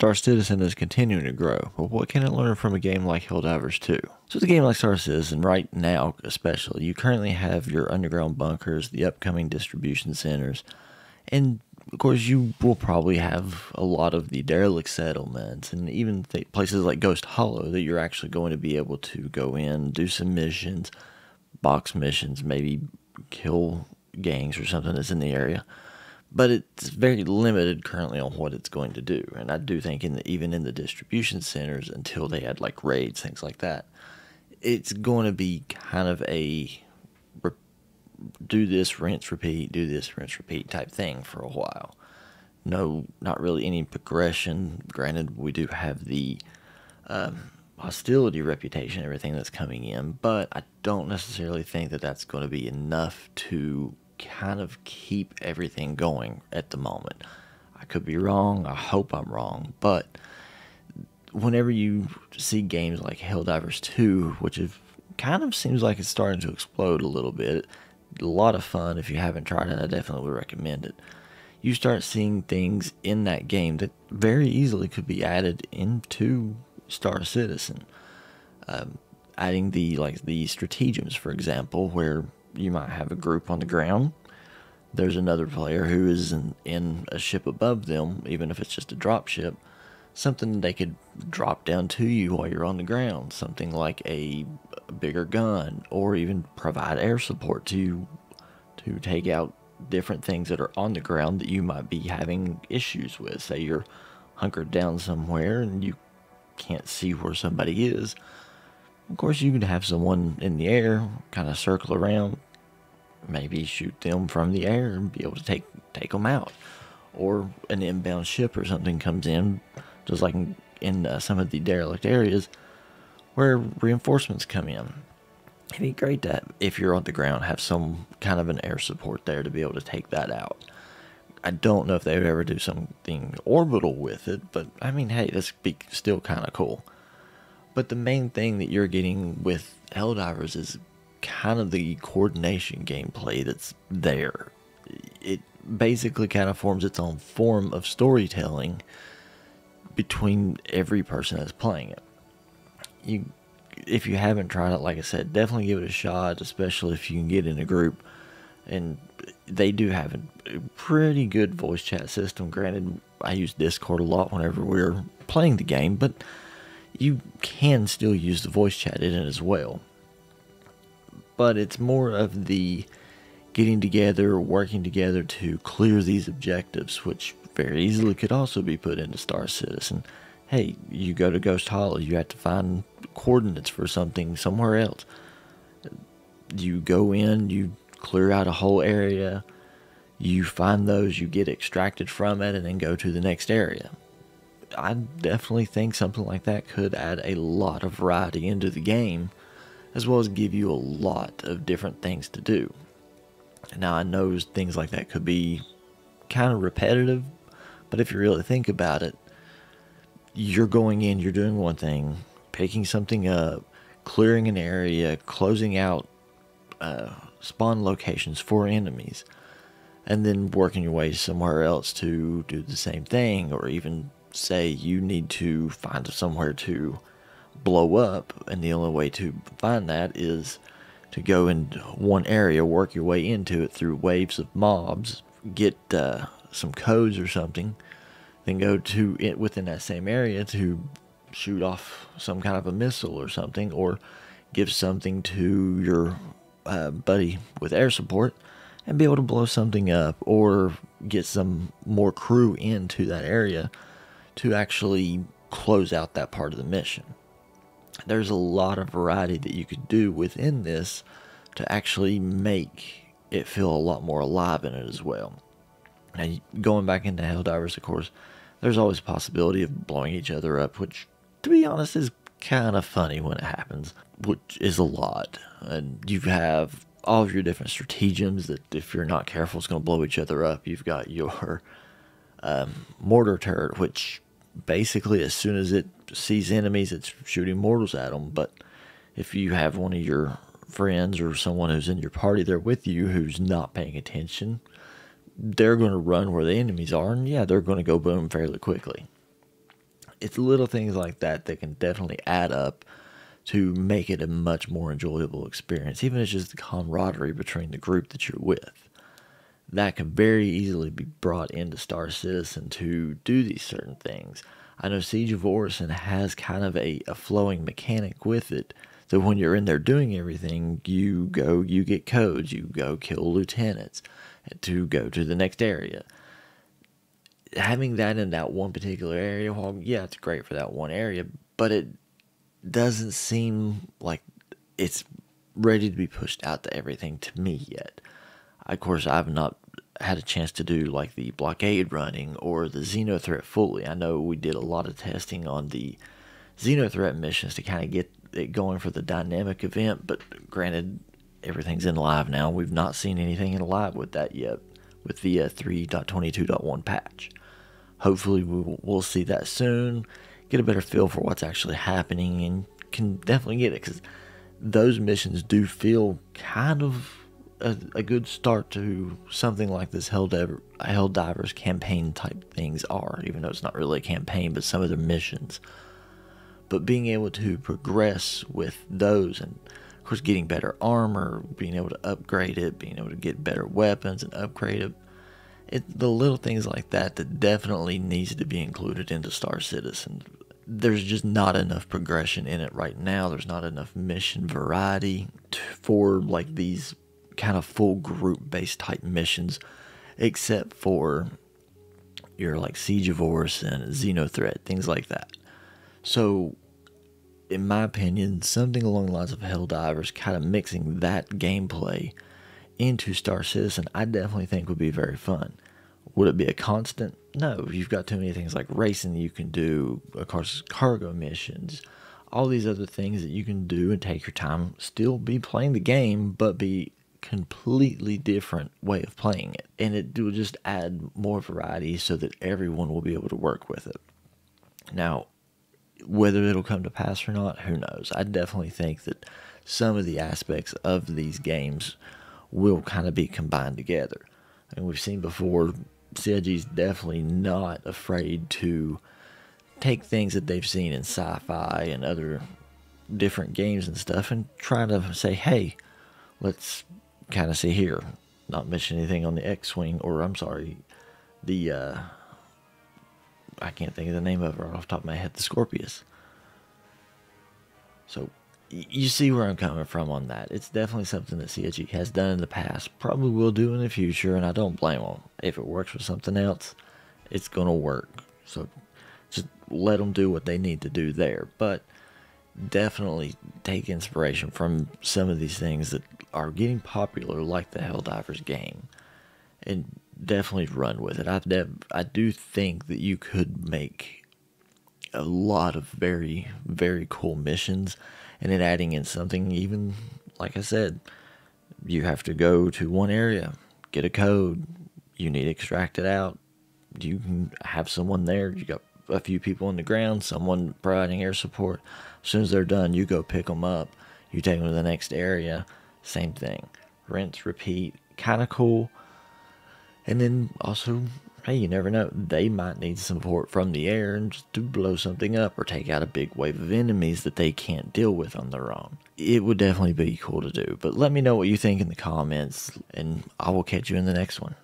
Star Citizen is continuing to grow, but what can it learn from a game like Helldivers 2? So, with a game like Star Citizen, right now especially, you currently have your underground bunkers, the upcoming distribution centers, and of course, you will probably have a lot of the derelict settlements and even places like Ghost Hollow that you're actually going to be able to go in, do some missions, box missions, maybe kill gangs or something that's in the area. But it's very limited currently on what it's going to do. And I do think in the, even in the distribution centers, until they had like raids, things like that, it's going to be kind of a do this, rinse, repeat, do this, rinse, repeat type thing for a while. No, not really any progression. Granted, we do have the um, hostility reputation, everything that's coming in, but I don't necessarily think that that's going to be enough to kind of keep everything going at the moment. I could be wrong. I hope I'm wrong, but whenever you see games like Helldivers 2, which have kind of seems like it's starting to explode a little bit, a lot of fun. If you haven't tried it, I definitely would recommend it. You start seeing things in that game that very easily could be added into Star Citizen. Um, adding the like the stratagems, for example, where you might have a group on the ground. There's another player who is in, in a ship above them, even if it's just a drop ship. Something they could drop down to you while you're on the ground. Something like a bigger gun, or even provide air support to to take out different things that are on the ground that you might be having issues with. Say you're hunkered down somewhere and you can't see where somebody is. Of course, you could have someone in the air kind of circle around, maybe shoot them from the air and be able to take take them out. Or an inbound ship or something comes in, just like in, uh, some of the derelict areas where reinforcements come in. It'd be great to, if you're on the ground, have some kind of an air support there to be able to take that out. I don't know if they would ever do something orbital with it, but I mean, hey, this be still kind of cool. But the main thing that you're getting with Helldivers is kind of the coordination gameplay that's there. It basically kind of forms its own form of storytelling between every person that's playing it you if you haven't tried it, like I said, definitely give it a shot, especially if you can get in a group. And they do have a pretty good voice chat system. Granted, I use Discord a lot whenever we're playing the game, but you can still use the voice chat in it as well. But it's more of the getting together, working together to clear these objectives, which very easily could also be put into Star Citizen hey, you go to Ghost Hollow, you have to find coordinates for something somewhere else. You go in, you clear out a whole area, you find those, you get extracted from it, and then go to the next area. I definitely think something like that could add a lot of variety into the game, as well as give you a lot of different things to do. Now, I know things like that could be kind of repetitive, but if you really think about it, you're going in, you're doing one thing, picking something up, clearing an area, closing out uh, spawn locations for enemies, and then working your way somewhere else to do the same thing, or even say you need to find somewhere to blow up, and the only way to find that is to go in one area, work your way into it through waves of mobs, get uh, some codes or something then go to it within that same area to shoot off some kind of a missile or something, or give something to your uh, buddy with air support and be able to blow something up, or get some more crew into that area to actually close out that part of the mission. There's a lot of variety that you could do within this to actually make it feel a lot more alive in it as well. Now, going back into Helldivers, of course, there's always a possibility of blowing each other up, which, to be honest, is kind of funny when it happens, which is a lot. And you have all of your different stratagems that, if you're not careful, is going to blow each other up. You've got your um, mortar turret, which basically, as soon as it sees enemies, it's shooting mortars at them. But if you have one of your friends or someone who's in your party there with you who's not paying attention, they're going to run where the enemies are, and yeah, they're going to go boom fairly quickly. it's little things like that that can definitely add up to make it a much more enjoyable experience, even if it's just the camaraderie between the group that you're with. That could very easily be brought into Star Citizen to do these certain things. I know Siege of Orison has kind of a, a flowing mechanic with it. So when you're in there doing everything, you go, you get codes, you go kill lieutenants to go to the next area. Having that in that one particular area, well, yeah, it's great for that one area, but it doesn't seem like it's ready to be pushed out to everything to me yet. Of course, I've not had a chance to do like the blockade running or the Xenothreat fully. I know we did a lot of testing on the Xenothreat missions to kind of get it going for the dynamic event, but granted, everything's in live now. We've not seen anything in live with that yet with the uh, 3.22.1 patch. Hopefully, we will, we'll see that soon, get a better feel for what's actually happening, and can definitely get it because those missions do feel kind of a, a good start to something like this Helldiver, Helldivers campaign type things are, even though it's not really a campaign, but some of their missions. But being able to progress with those and, of course, getting better armor, being able to upgrade it, being able to get better weapons and upgrade it, it the little things like that that definitely needs to be included into Star Citizen. There's just not enough progression in it right now. There's not enough mission variety for like these kind of full group based type missions, except for your like Siege of Orison and Xenothreat, things like that. So, in my opinion, something along the lines of Helldivers, kind of mixing that gameplay into Star Citizen, I definitely think would be very fun. Would it be a constant? No, you've got too many things like racing you can do, of course, cargo missions, all these other things that you can do and take your time, still be playing the game, but be completely different way of playing it. And it will just add more variety so that everyone will be able to work with it. Now, whether it'll come to pass or not, who knows? I definitely think that some of the aspects of these games will kind of be combined together. And we've seen before, CIG's definitely not afraid to take things that they've seen in sci fi and other different games and stuff and try to say, hey, let's kind of see here. Not mention anything on the X-wing, or I'm sorry, the uh, I can't think of the name of it right off the top of my head. The Scorpius. So you see where I'm coming from on that. It's definitely something that CIG has done in the past, probably will do in the future, and I don't blame them. If it works for something else, it's gonna work. So just let them do what they need to do there. But definitely take inspiration from some of these things that are getting popular, like the Helldivers game, and definitely run with it. I I do think that you could make a lot of very very cool missions, and then adding in something even like I said, you have to go to one area, get a code, you need to extract it out. You can have someone there. You got a few people on the ground, someone providing air support. As soon as they're done, you go pick them up. You take them to the next area. Same thing. Rinse, repeat. Kind of cool. And then also, hey, you never know. They might need support from the air and just to blow something up or take out a big wave of enemies that they can't deal with on their own. It would definitely be cool to do. But let me know what you think in the comments, and I will catch you in the next one.